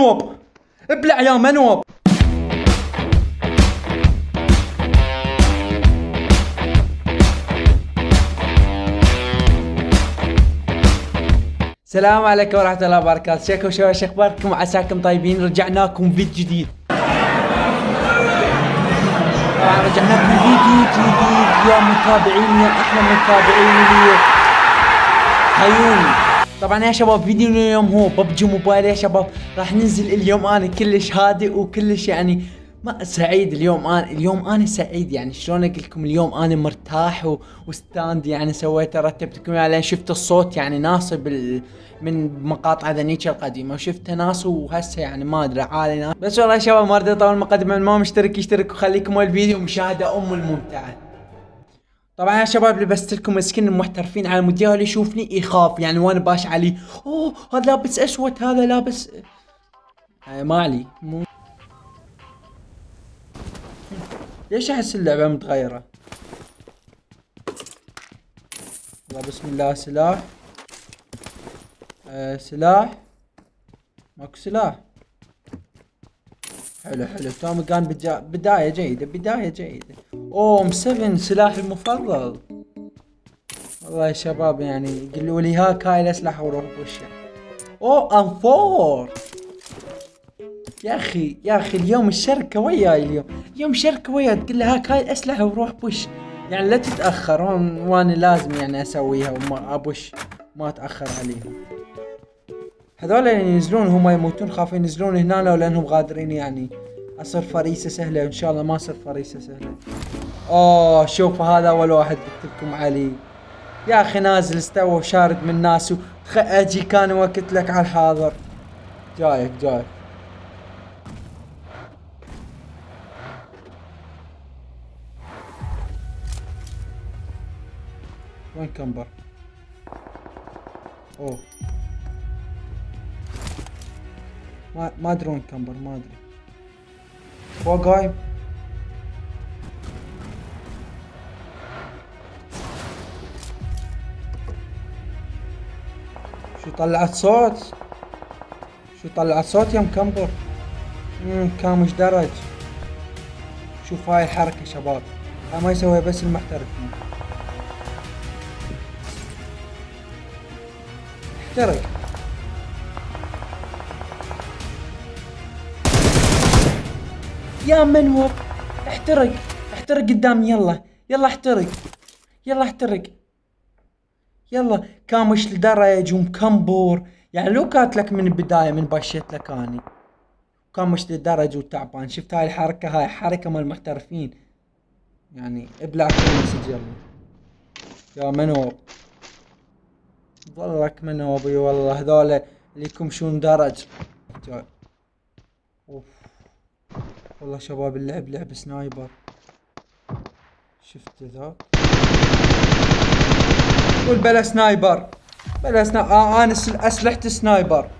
منوب. ابلع يا منوب. السلام عليكم ورحمة الله وبركاته، وشباب شو أخباركم؟ عساكم طيبين. رجعناكم فيديو جديد. رجعناكم فيديو جديد. يا متابعين يا أحلى متابعين لي عيوني. طبعا يا شباب فيديو اليوم هو ببجي موبايل يا شباب. راح ننزل اليوم أنا كلش هادئ وكلش يعني ما سعيد اليوم أنا. اليوم أنا سعيد يعني شلون أقول لكم اليوم أنا مرتاح و... وستاند يعني سويته رتبت لكم يعني شفت الصوت يعني ناصب ال... من مقاطع ذنيتش القديمة وشفته ناس وهسه يعني ما أدري عالي ناس. بس والله يا شباب ما أريد أطول المقدمه ما مشترك يشترك وخليكم الفيديو مشاهدة أم الممتعة. طبعا يا شباب لبست لكم سكن المحترفين على مود اللي يشوفني يخاف يعني وأنا باش علي. أوه هذا لابس أسود هذا لابس آه ما علي مو. ليش أحس اللعبة متغيرة؟ الله بسم الله سلاح. آه سلاح. ماكو سلاح. حلو حلو. توم كان بداية جيدة بداية جيدة. أوم 7 سلاحي المفضل. والله يا شباب يعني قولوا لي هاك هاي الاسلحة وروح بوشها اوه أم فور. يا أخي يا أخي اليوم الشركة وياي اليوم. اليوم شركة وياي تقول لها هاك هاي الاسلحة وروح بوش يعني لا تتأخر وأنا لازم يعني أسويها وما أبوش. ما أتأخر عليهم هذول اللي ينزلون هم يموتون خافوا ينزلون هنا لو لأنهم غادرين يعني. أصير فريسة سهلة إن شاء الله ما أصير فريسة سهلة. أوه شوف هذا أول واحد قلت لكم يا أخي نازل استوى وشارد من الناس أجي كان وقت لك على الحاضر. جايك جايك. وين كمبر؟ أوه. ما وين كمبر ما أدري. فوق هاي شو طلعت صوت؟ شو طلعت صوت يا مكمبر امم كامش درج شوف هاي الحركة شباب؟ هاي ما يسويها بس المحترفين احترق يا منوب احترق احترق قدامي يلا يلا احترق يلا احترق. يلا كامش لدرج ومكمبور يعني لو كانت لك من البداية من بشيت لك أني. كامش لدرج وتعبان شفت هاي الحركة؟ هاي حركة مال المحترفين. يعني ابلع كل مسج يلا. يا منوب ضلك منوبي والله هذول اللي يكمشون درج. أوف. والله شباب اللعب لعب سنايبر. شفت ذاك. قول بلا سنايبر. بلا سنايبر آه أنا اسلحة سنايبر.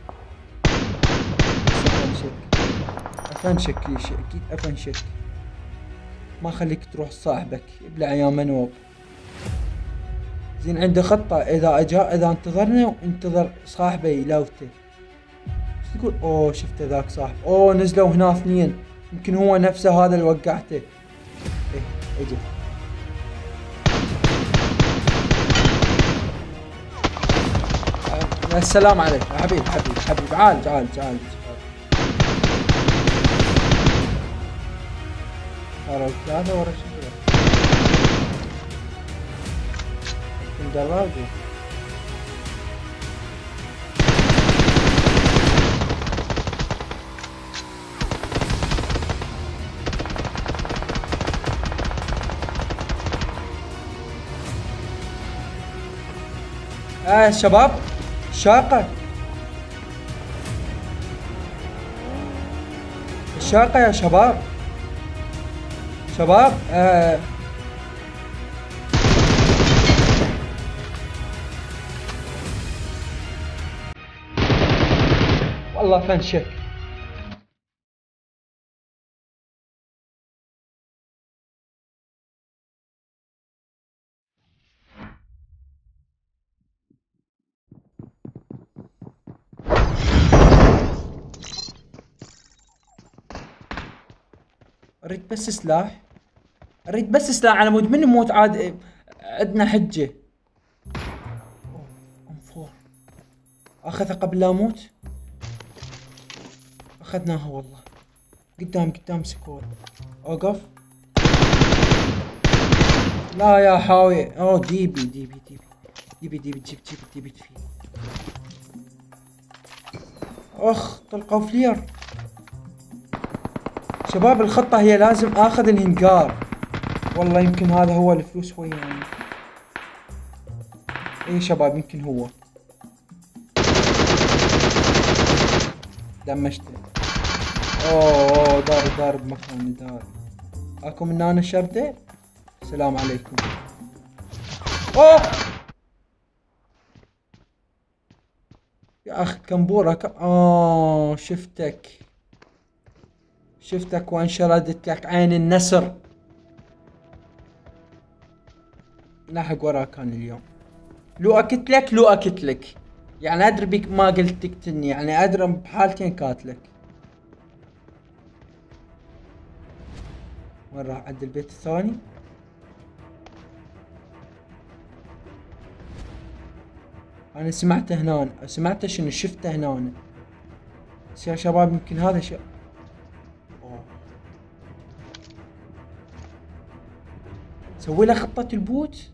أفنشك. أفنشك أكيد أفنشك. ما خليك تروح صاحبك. ابلع يا منوب. زين عنده خطة. إذا اجا إذا انتظرنا وانتظر صاحبه يلوته تقول؟ أوه شفت ذاك صاحب. أوه نزلوا هنا اثنين. يمكن هو نفسه هذا اللي وقعته. إيه أجي السلام عليك. حبيب حبيب حبيب. عالج عالج عالج ورا ثلاثة ورا شجرة. دراجة آه شباب شاقة. الشاقة يا شباب. شباب آه. والله فنشك أريد بس سلاح أريد بس سلاح على مود. من نموت عاد عندنا حجة. ام فور أخذها قبل لا أموت؟ أخذناها والله. قدام قدام سكور أوقف. لا يا حاوي. أوه ديبي ديبي ديبي. ديبي ديبي جيب جيب ديبي فيه أخ طلقوا فلير. شباب الخطة هي لازم آخذ الهنجار والله يمكن هذا هو الفلوس وياني يعني. اي شباب يمكن هو. دمجته أوه أوه دار دار بمكاني دار. أكو من هنا شردة السلام عليكم. أوه! يا أخي كمبورة ك... اوه شفتك. شفتك وانشردت لك عين النسر. لاحق وراك كان اليوم. لو اكت لك لو اكت لك. يعني أدري بك ما قلت تقتلني يعني أدري بحالتين قاتلك وين راح عند البيت الثاني؟ أنا سمعته هنا. سمعته شنو؟ شفته هنا. يا شباب يمكن هذا شيء. سوي له خطة ال bot؟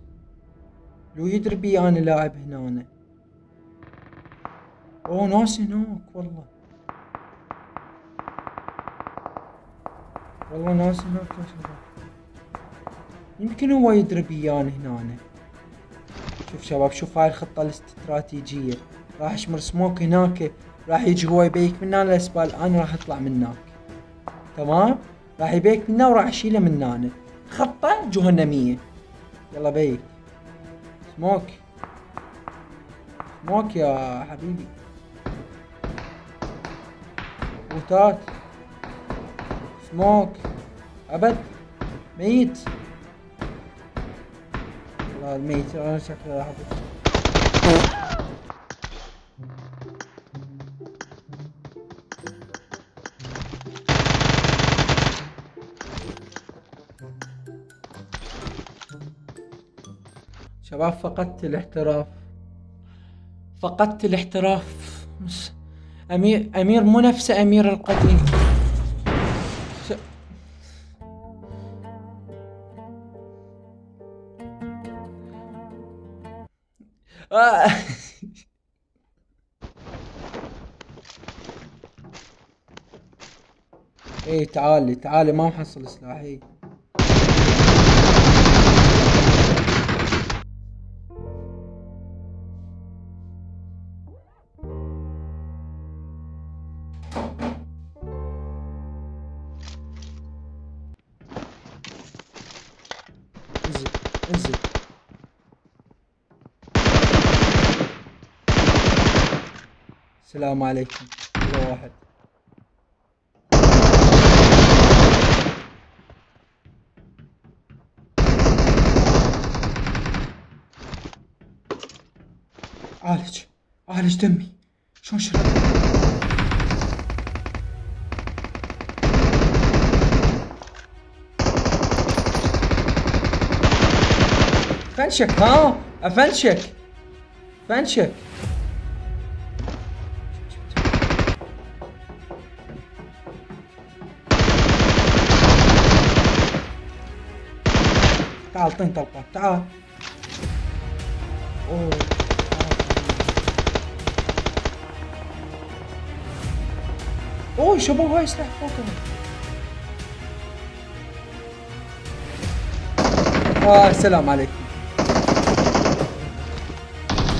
لو يدري بي أنا لاعب هنا أنا. أوه ناس هناك والله. والله ناس هناك يا شباب يمكن هو يدري بياني هنا أنا. شوف شباب شوف هاي الخطة الاستراتيجية. راح أشمر سموك هناك راح يجي هو يبيك من هنا الأسبال أنا راح أطلع من هناك تمام؟ راح يبيك من هنا وراح أشيله من هنا خطة جهنمية. يلا بيك سموك. سموك يا حبيبي. بوتات. سموك. أبد. ميت. والله الميت. أنا شكله راح شباب فقدت الاحتراف فقدت الاحتراف امير أمير مو نفس أمير القديم. آه. إيه تعالي تعالي ما محصل سلاحي السلام عليكم. كل واحد. عالج عالج دمي. شلون شرب فنشك ها؟ أفنشك. فنشك تعال طين طلقة. تعال. أوه. أوه شباب هاي سلاح فوقهم آه السلام عليكم.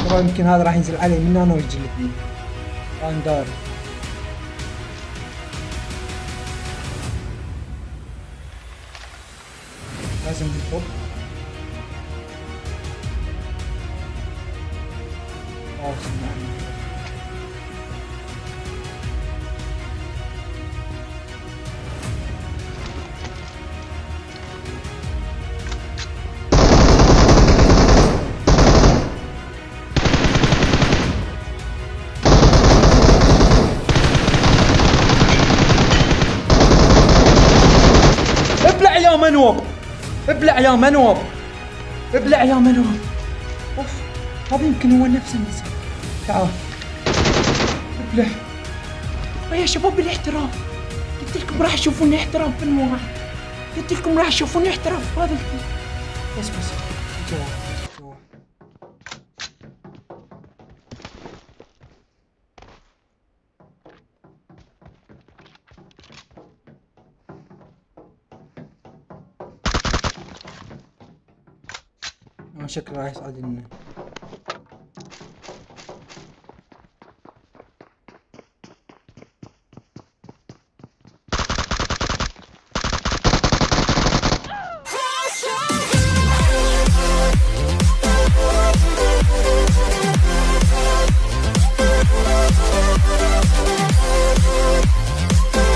طبعا يمكن هذا راح ينزل علي من هنا ويجي الاثنين اندار لازم بالفوق awesome man. ابلع يا منوب. ابلع يا منوب. ابلع يا منوب. أوف. هذا يمكن هو نفس النساء تعال. ابلع. يا شباب الاحتراف. قلت لكم راح تشوفوني احتراف فيلم واحد قلت لكم راح تشوفوني احتراف في هذا الفيلم. بس بس. جواب شكله راح يصعد